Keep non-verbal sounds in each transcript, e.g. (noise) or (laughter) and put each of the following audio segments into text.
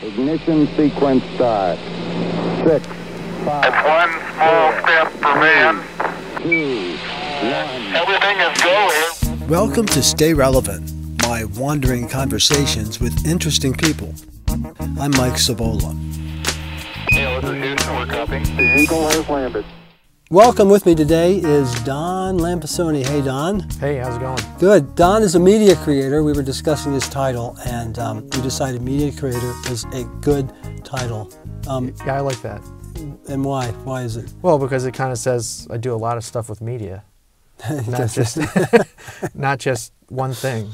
Ignition sequence start. Six, five, It's one small step for man. two, one. Everything is go here. Welcome to Stay Relevant, my wandering conversations with interesting people. I'm Mike Sobola. Yeah, this is Houston. We're copying. The Eagle has landed. Welcome with me today is Don Lampasone. Hey, Don. Hey, how's it going? Good. Don is a media creator. We were discussing his title, and um, we decided media creator is a good title. Um, Yeah, I like that. and why? Why is it? Well, because it kind of says I do a lot of stuff with media, (laughs) not just (laughs) not just one thing.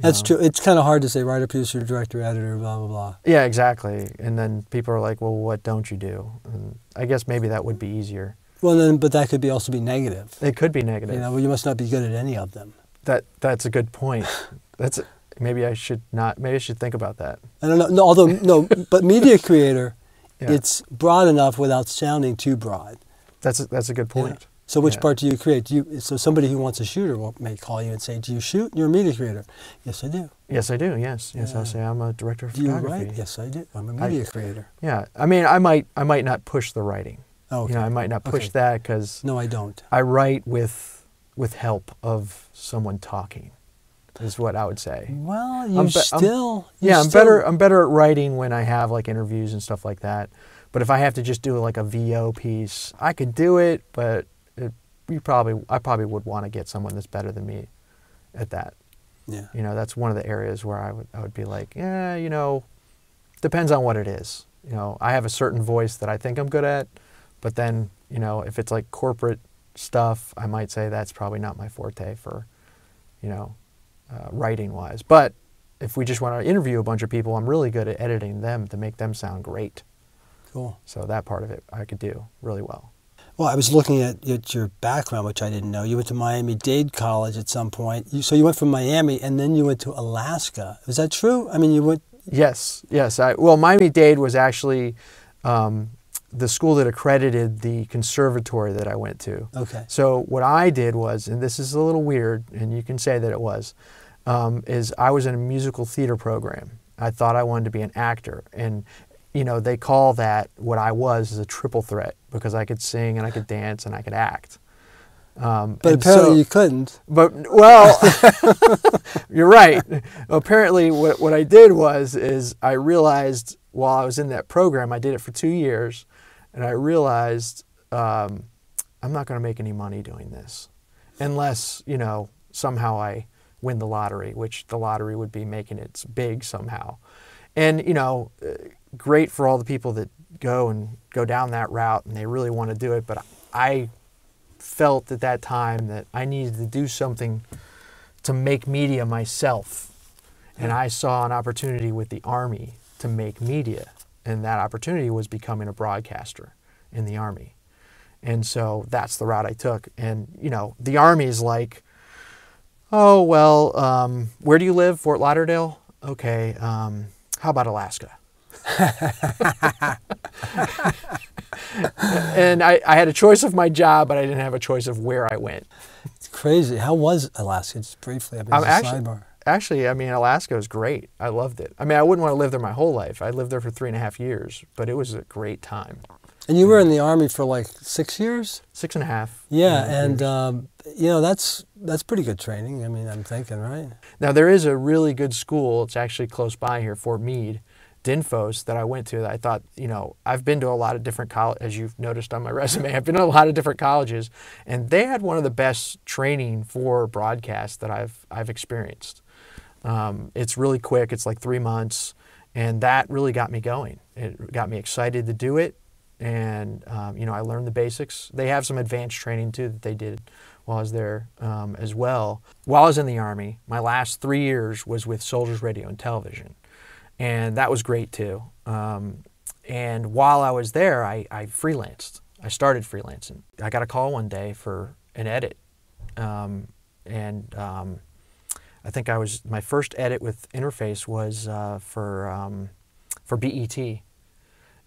That's know. true. It's kind of hard to say writer, producer, director, editor, blah blah blah. Yeah, exactly. And then people are like, "Well, what don't you do?" And I guess maybe that would be easier. Well, then, but that could be also be negative. It could be negative. You know, well, you must not be good at any of them. that that's a good point. (laughs) That's maybe I should not. Maybe I should think about that. I don't know. No, although no, but media (laughs) creator, Yeah. it's broad enough without sounding too broad. That's a, that's a good Yeah. point. So which Yeah. part do you create? Do you so somebody who wants a shooter will, may call you and say, "Do you shoot? You're a media creator." Yes, I do. Yes, I do. Yes, yes. Yeah. I'll say I'm a director of Do you write? Yes, I do. I'm a media creator. Yeah. I mean, I might I might not push the writing. Oh, You know, I might not push Okay. that because No, I don't. I write with with help of someone talking. Is what I would say. Well, you I'm be- I'm- still. Yeah, I'm still- better. I'm better at writing when I have like interviews and stuff like that. But if I have to just do like a VO piece, I could do it. But it, you probably, I probably would want to get someone that's better than me at that. Yeah. You know, that's one of the areas where I would, I would be like, yeah, you know, depends on what it is. You know, I have a certain voice that I think I'm good at, but then, you know, if it's like corporate stuff, I might say that's probably not my forte for, you know, uh, writing wise. But if we just want to interview a bunch of people, I'm really good at editing them to make them sound great. Cool. So that part of it I could do really well. Well, I was looking at, at your background, which I didn't know. You went to Miami Dade College at some point. You, so you went from Miami and then you went to Alaska. Is that true? I mean, you went. Yes, yes. I, well, Miami Dade was actually um, the school that accredited the conservatory that I went to. Okay. So what I did was, and this is a little weird, and you can say that it was, um, is I was in a musical theater program. I thought I wanted to be an actor, and you know they call that what I was is a triple threat because I could sing and I could dance and I could act. Um, But apparently so- you couldn't. but well, (laughs) (laughs) you're right. Apparently, what what I did was is I realized while I was in that program, I did it for two years, and I realized um, I'm not going to make any money doing this, unless you know somehow I win the lottery, which the lottery would be making it big somehow, and you know, uh, great for all the people that go and go down that route and they really want to do it, but I felt at that time that I needed to do something to make media myself. And I saw an opportunity with the Army to make media. And that opportunity was becoming a broadcaster in the Army. And so that's the route I took. And, you know, the Army is like, oh, well, um, where do you live? Fort Lauderdale? Okay. Um, how about Alaska? (laughs) and I, I had a choice of my job, but I didn't have a choice of where I went. It's crazy. How was Alaska? Just briefly. I mean, I'm actually, sidebar. Actually, I mean, Alaska was great. I loved it. I mean, I wouldn't want to live there my whole life. I lived there for three and a half years, but it was a great time. And you were in the army for like six years. Six and a half. Yeah, and um, you know that's that's pretty good training. I mean, I'm thinking, right? Now there is a really good school. It's actually close by here, Fort Meade, Dinfos, that I went to. That I thought, you know, I've been to a lot of different college, as you've noticed on my (laughs) resume. I've been to a lot of different colleges, and they had one of the best training for broadcast that I've I've experienced. Um, it's really quick. It's like three months, and that really got me going. It got me excited to do it, and um, you know, I learned the basics. They have some advanced training too that they did while I was there um, as well. While I was in the Army, my last three years was with Soldiers Radio and Television, and that was great too. Um, and while I was there, I, I freelanced. I started freelancing. I got a call one day for an edit, um, and um, I think I was my first edit with Interface was uh, for um, for BET,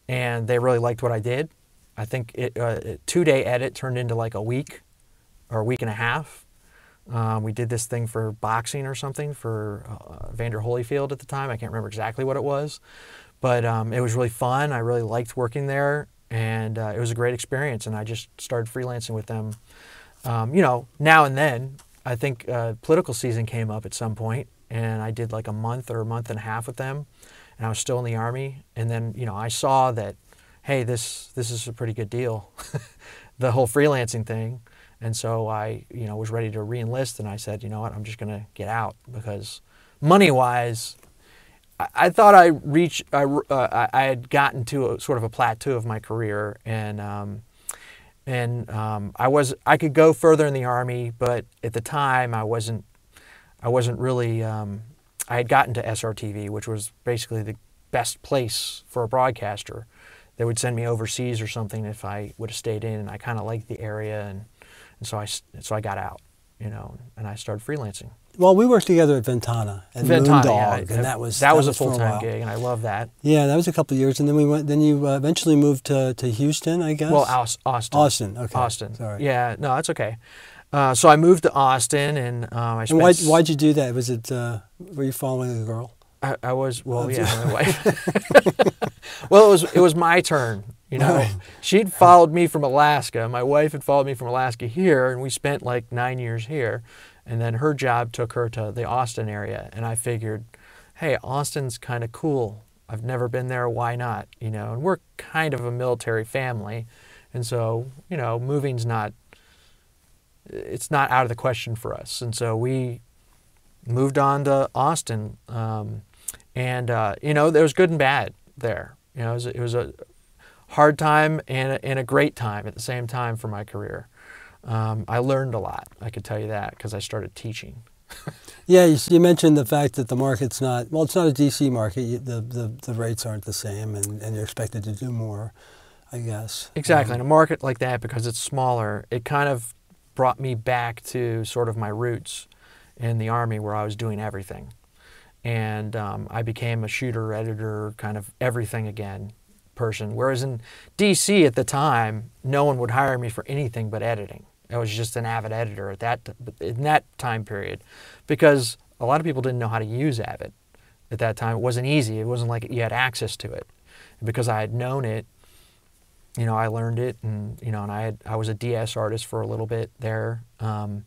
and they really liked what I did. I think it, uh, a two day edit turned into like a week or a week and a half. Um, we did this thing for boxing or something for uh, Evander Holyfield at the time. I can't remember exactly what it was, but um, it was really fun. I really liked working there, and uh, it was a great experience. And I just started freelancing with them. Um, you know, now and then. I think uh, political season came up at some point, and I did like a month or a month and a half with them, and I was still in the army. And then you know, I saw that, hey, this this is a pretty good deal, (laughs) the whole freelancing thing. And so I, you know, was ready to reenlist, and I said, you know what, I'm just going to get out because money-wise, I, I thought I reached, I, uh, I had gotten to a, sort of a plateau of my career, and um, and um, I was, I could go further in the army, but at the time I wasn't, I wasn't really. Um, I had gotten to SRTV, which was basically the best place for a broadcaster. They would send me overseas or something if I would have stayed in, and I kind of liked the area and and so I, so I got out, you know, and I started freelancing. Well, we worked together at Ventana and Ventana, Moondog, yeah, and that was that, was a full time gig, and I love that. Yeah, that was a couple of years, and then we went. Then you uh, eventually moved to, to Houston, I guess. Well, Aus- Austin. Austin, okay. Austin. Sorry. Yeah, no, that's okay. Uh, so I moved to Austin, and um, I And why why'd you do that? Was it uh, were you following a girl? I, I was well, Oh, yeah, my wife. (laughs) (laughs) well, it was it was my turn. You know, Right. she'd followed me from Alaska. My wife had followed me from Alaska here, and we spent like nine years here. And then her job took her to the Austin area, and I figured, hey, Austin's kind of cool. I've never been there. Why not? You know, and we're kind of a military family, and so you know, moving's not. It's not out of the question for us, and so we moved on to Austin, um, and uh, you know there was good and bad there. You know, it was, it was a hard time and a, and a great time at the same time for my career. Um, I learned a lot. I could tell you that because I started teaching. (laughs) Yeah, you, you mentioned the fact that the market's not well. It's not a DC market. You, the, the the rates aren't the same, and, and you're expected to do more. I guess Exactly. Um, In a market like that, because it's smaller, it kind of brought me back to sort of my roots in the Army where I was doing everything. And um, I became a shooter, editor, kind of everything again person. Whereas in DC at the time, no one would hire me for anything but editing. I was just an Avid editor at that in that time period, because a lot of people didn't know how to use Avid at that time. It wasn't easy. It wasn't like you had access to it. And because I had known it, you know, I learned it, and you know, and I had I was a DS artist for a little bit there um,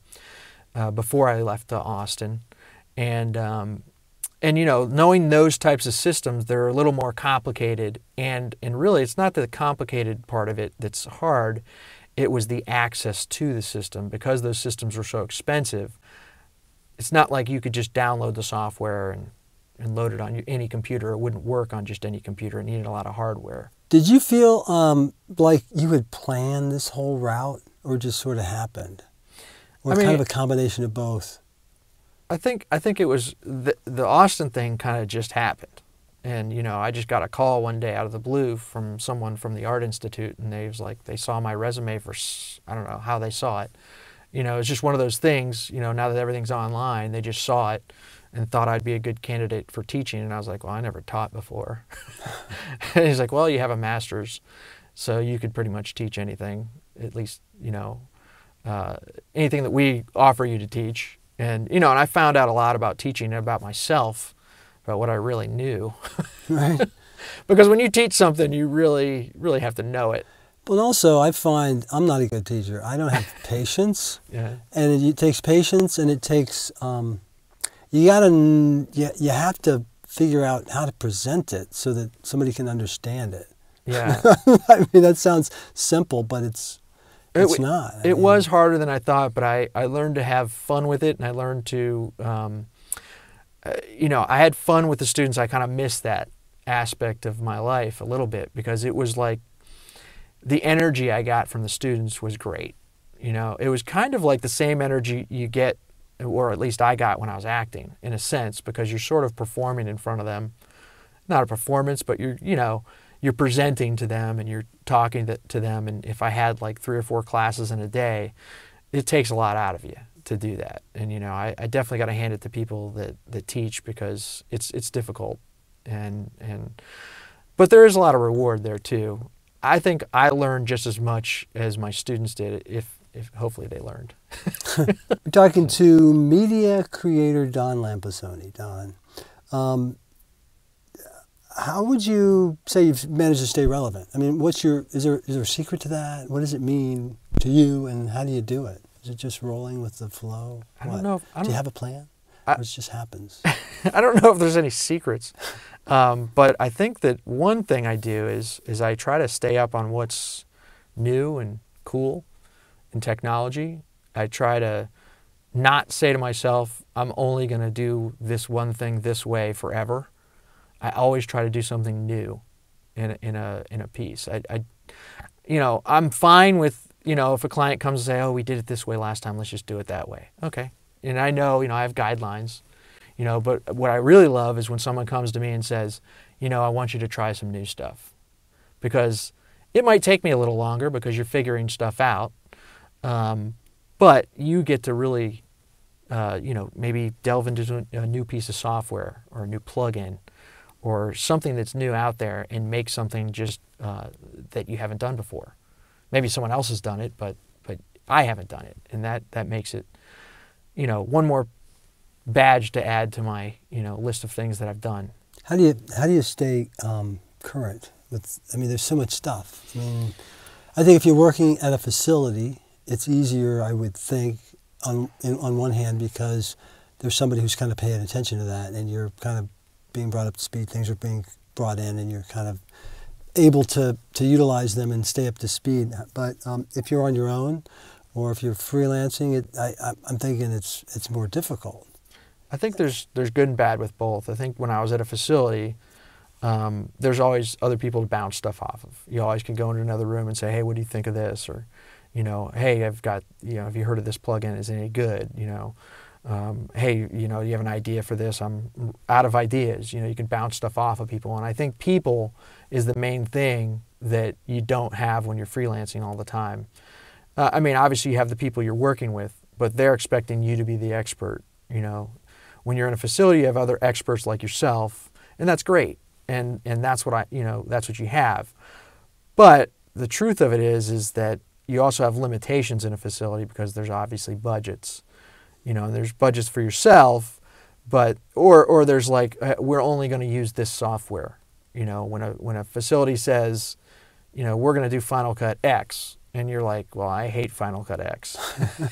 uh, before I left to Austin, and um, and you know, knowing those types of systems, they're a little more complicated, and and really, it's not the complicated part of it that's hard. It was the access to the system because those systems were so expensive. It's not like you could just download the software and and load it on any computer. It wouldn't work on just any computer. It needed a lot of hardware. Did you feel um, like you had planned this whole route, or just sort of happened, or I kind of a combination of both? I think I think it was the the Austin thing kind of just happened, and you know I just got a call one day out of the blue from someone from the Art Institute, and they was like they saw my resume for I don't know how they saw it, you know it's just one of those things you know now that everything's online they just saw it and thought I'd be a good candidate for teaching, and I was like well I never taught before, and (laughs) (laughs) he's like well you have a master's, so you could pretty much teach anything at least you know uh, anything that we offer you to teach. And you know, and I found out a lot about teaching and about myself, about what I really knew. (laughs) Right. because when you teach something, you really, really have to know it. but also, I find I'm not a good teacher. I don't have (laughs) patience. Yeah. and it, it takes patience and it takes um, you gotta you, you have to figure out how to present it so that somebody can understand it (laughs) Yeah. i mean that sounds simple but it's it's w- not I it mean, was harder than I thought, but I, I learned to have fun with it, and I learned to, um, you know, I had fun with the students. I kind of missed that aspect of my life a little bit because it was like the energy I got from the students was great. You know, it was kind of like the same energy you get, or at least I got when I was acting, in a sense, because you're sort of performing in front of them. Not a performance, but you're, you know, you're presenting to them and you're talking to them. And if I had like three or four classes in a day, it takes a lot out of you to do that. And you know, I, I definitely got to hand it to people that, that teach because it's it's difficult, and and but there is a lot of reward there too. I think I learned just as much as my students did. If if hopefully they learned. (laughs) Talking to media creator Don Lampasone. Don, um, how would you say you've managed to stay relevant? I mean, what's your is there is there a secret to that? What does it mean to you, and how do you do it? Is it just rolling with the flow? I don't What? know if- I do you don't- have a plan? I- or it just happens? (laughs) I don't know if there's any secrets, um, but I think that one thing I do is is I try to stay up on what's new and cool in technology. I try to not say to myself, "I'm only going to do this one thing this way forever." I always try to do something new in a, in a in a piece. I, I you know I'm fine with you know if a client comes and say, "Oh, we did it this way last time. Let's just do it that way." Okay, and I know you know I have guidelines you know but what i really love is when someone comes to me and says you know i want you to try some new stuff because it might take me a little longer because you're figuring stuff out um, but you get to really uh, you know maybe delve into a new piece of software or a new plugin or something that's new out there and make something just uh, that you haven't done before maybe someone else has done it but but i haven't done it and that that makes it you know one more badge to add to my you know list of things that I've done. How do you how do you stay um, current with? I mean, there's so much stuff. I mean, I think if you're working at a facility, it's easier, I would think, on in, on one hand because there's somebody who's kind of paying attention to that, and you're kind of being brought up to speed. Things are being brought in, and you're kind of able to to utilize them and stay up to speed. But um, if you're on your own, or if you're freelancing, it I, I'm thinking it's it's more difficult. I think there's there's good and bad with both. I think when I was at a facility, um, there's always other people to bounce stuff off of. You always can go into another room and say, "Hey, what do you think of this?" Or, you know, "Hey, I've got you know, have you heard of this plugin? Is it any good?" You know, um, "Hey, you know, you have an idea for this? I'm out of ideas." You know, you can bounce stuff off of people, and I think people is the main thing that you don't have when you're freelancing all the time. Uh, I mean, obviously you have the people you're working with, but they're expecting you to be the expert. You know, when you're in a facility, you have other experts like yourself, and that's great. And and that's what I, you know, that's what you have. But the truth of it is, is that you also have limitations in a facility because there's obviously budgets. You know, there's budgets for yourself, but or or there's like uh, we're only going to use this software. You know, when a when a facility says, you know, we're going to do Final Cut X, and you're like, well, I hate Final Cut X.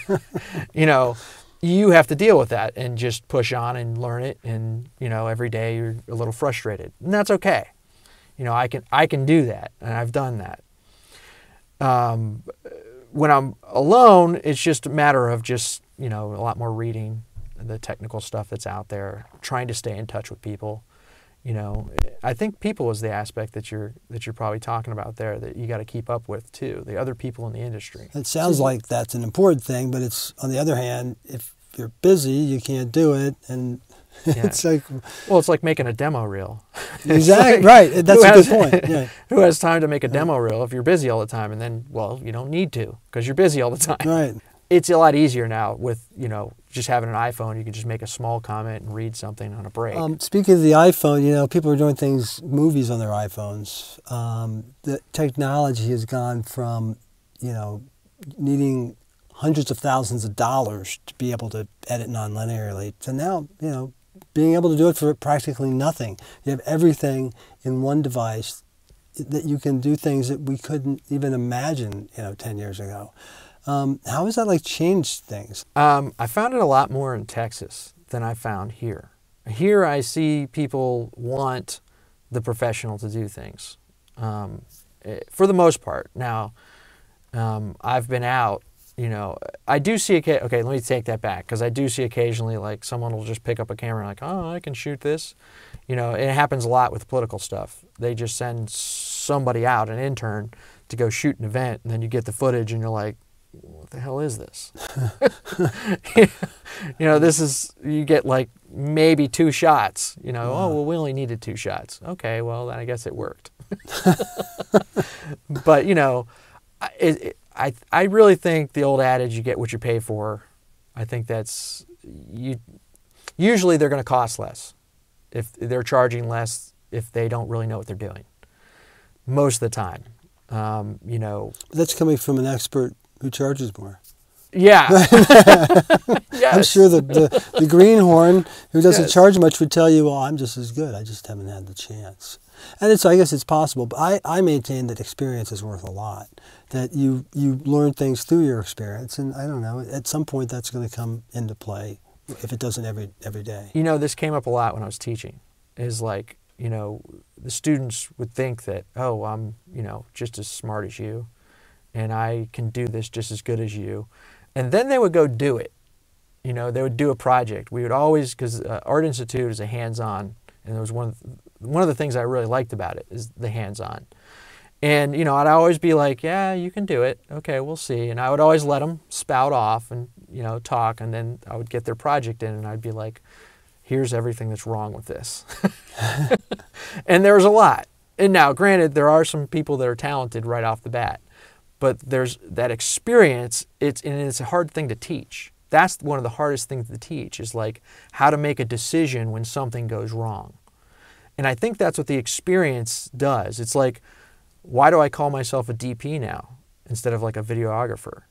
(laughs) (laughs) you know, you have to deal with that and just push on and learn it. And you know, every day you're a little frustrated, and that's okay. You know, I can I can do that, and I've done that. Um, when I'm alone, it's just a matter of just you know a lot more reading the technical stuff that's out there, trying to stay in touch with people. You know, I think people is the aspect that you're that you're probably talking about there that you got to keep up with too. The other people in the industry. It sounds like that's an important thing, but it's on the other hand, if you're busy, you can't do it, and (laughs) Yeah. it's like Well, it's like making a demo reel. (laughs) Exactly like, right. That's who a good has- point. (laughs) Yeah, Who has time to make a demo reel if you're busy all the time? And then, well, you don't need to because you're busy all the time. right. It's a lot easier now with you know just having an iPhone. You can just make a small comment and read something on a break. Um, speaking of the iPhone, you know, people are doing things, movies on their iPhones. Um, the technology has gone from, you know, needing hundreds of thousands of dollars to be able to edit non-linearly to now, you know, being able to do it for practically nothing. You have everything in one device that you can do things that we couldn't even imagine, you know, 10 years ago. Um, how has that like changed things? Um, I found it a lot more in Texas than I found here. Here, I see people want the professional to do things, um, eh, for the most part. Now, um, I've been out. You know, I do see. Okay, let me take that back because I do see occasionally like someone will just pick up a camera like, oh, I can shoot this. You know, it happens a lot with political stuff. They just send somebody out, an intern, to go shoot an event, and then you get the footage, and you're like, what the hell is this? (laughs) you know, this is you get like maybe two shots. You know, oh well, we only needed two shots. Okay, well then I guess it worked. (laughs) but you know, it- I I really think the old adage "you get what you pay for." I think that's you. Usually they're going to cost less if they're charging less if they don't really know what they're doing. Most of the time, um, you know, That's coming from an expert Who charges more? Yeah. (laughs) yes. I'm sure the, the, the greenhorn who doesn't Yes. charge much would tell you, well, I'm just as good. I just haven't had the chance. And it's, I guess it's possible, but I, I maintain that experience is worth a lot. That you, you learn things through your experience, and I don't know, at some point that's going to come into play if it doesn't every, every day. You know, this came up a lot when I was teaching. Is like, you know, the students would think that, oh, I'm, you know, just as smart as you, and I can do this just as good as you, and then they would go do it. You know, they would do a project. We would always, because uh, Art Institute is a hands-on, and it was one of one of the things I really liked about it is the hands-on. And you know, I'd always be like, "Yeah, you can do it. Okay, we'll see." And I would always let them spout off and you know talk, and then I would get their project in, and I'd be like, "Here's everything that's wrong with this." (laughs) (laughs) and there was a lot. And now, granted, there are some people that are talented right off the bat, but there's that experience. It's and it's a hard thing to teach. That's one of the hardest things to teach is like how to make a decision when something goes wrong. And I think that's what the experience does. It's like, why do I call myself a DP now instead of like a videographer?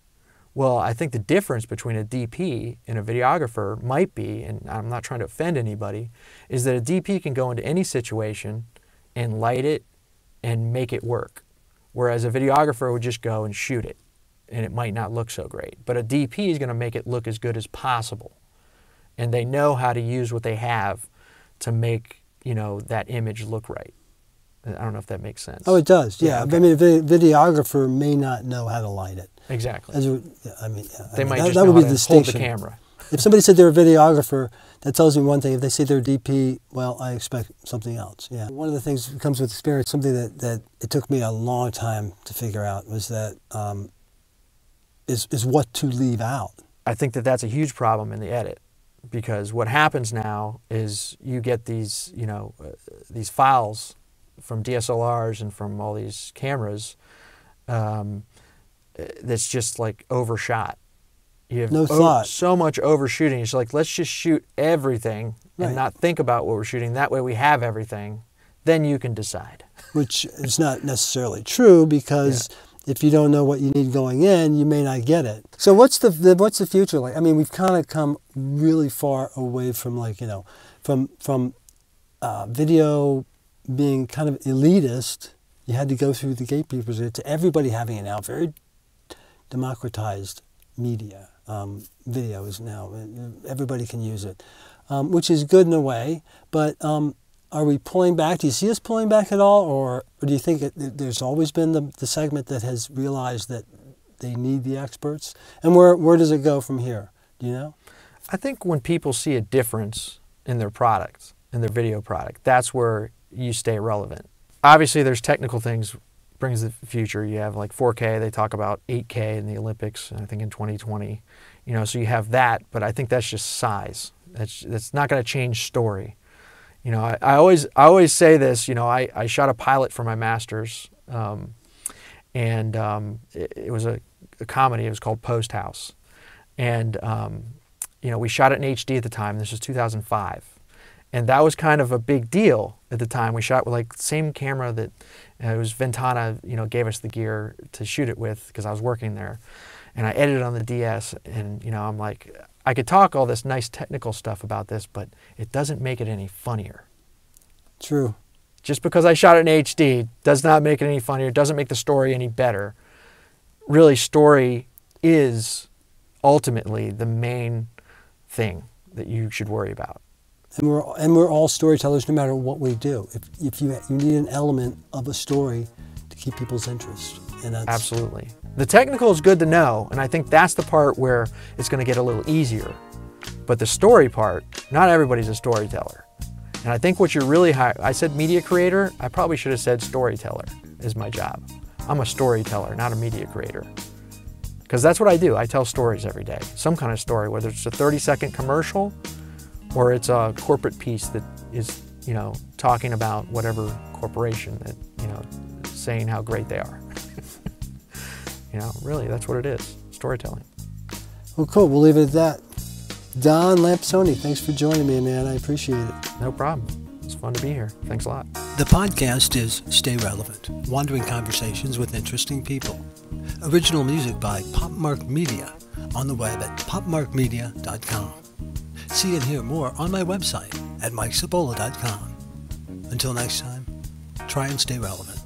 Well, I think the difference between a DP and a videographer might be, and I'm not trying to offend anybody, is that a DP can go into any situation and light it and make it work. Whereas a videographer would just go and shoot it and it might not look so great. But a DP is going to make it look as good as possible. And they know how to use what they have to make, you know, that image look right. I don't know if that makes sense. Oh, it does. Yeah, Yeah. okay. I mean, a videographer may not know how to light it. Exactly. As a, I mean, I They mean, might that, just that would be the hold the camera. If somebody said they're a videographer, that tells me one thing. If they say they're a DP, well, I expect something else. Yeah. One of the things that comes with experience, something that, that it took me a long time to figure out was that um, is is what to leave out. I think that that's a huge problem in the edit because what happens now is you get these, you know, uh, these files from DSLRs and from all these cameras um, that's just like overshot. You have No thought. so much overshooting. It's like let's just shoot everything Right. and not think about what we're shooting. That way we have everything. Then you can decide. which is not necessarily true because if you don't know what you need going in, you may not get it. So what's the, the what's the future like? I mean, we've kind of come really far away from like you know, from from uh, video being kind of elitist. You had to go through the gatekeepers to everybody having it now. Very democratized media. Um, video is now everybody can use it, um, which is good in a way. But um, are we pulling back? Do you see us pulling back at all, or, or do you think it, there's always been the, the segment that has realized that they need the experts? And where where does it go from here? Do you know? I think when people see a difference in their product, in their video product, that's where you stay relevant. Obviously, there's technical things brings the future. You have like 4K. They talk about 8K in the Olympics. I think in 2020, you know. So you have that, but I think that's just size. That's that's not going to change story. You know, I, I always I always say this. You know, I, I shot a pilot for my master's, um, and um, it, it was a, a comedy. It was called Post House, and um, you know we shot it in HD at the time. This was 2005, and that was kind of a big deal at the time. We shot with like the same camera that uh, it was Ventana. You know, gave us the gear to shoot it with because I was working there, and I edit on the DS. And you know, I'm like, I could talk all this nice technical stuff about this, but it doesn't make it any funnier. True. Just because I shot it in HD does not make it any funnier, doesn't make the story any better. Really, story is ultimately the main thing that you should worry about. And we're and we're all storytellers, no matter what we do. If if you you need an element of a story to keep people's interest, that's Absolutely. The technical is good to know, and I think that's the part where it's going to get a little easier. But the story part, not everybody's a storyteller. And I think what you're really high, I said media creator, I probably should have said storyteller is my job. I'm a storyteller, not a media creator. Because that's what I do. I tell stories every day, some kind of story, whether it's a 30 second commercial or it's a corporate piece that is, you know, talking about whatever corporation that, you know, saying how great they are. You know, really, that's what it is storytelling. well, cool. We'll leave it at that. Don Lampasone, thanks for joining me, man. I appreciate it. No problem. It's fun to be here. Thanks a lot. The podcast is Stay Relevant, wandering conversations with interesting people. Original music by Popmark Media on the web at popmarkmedia.com. See and hear more on my website at mikesobola.com. Until next time, try and stay relevant.